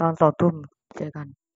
ตอนสองทุ่มเจอกัน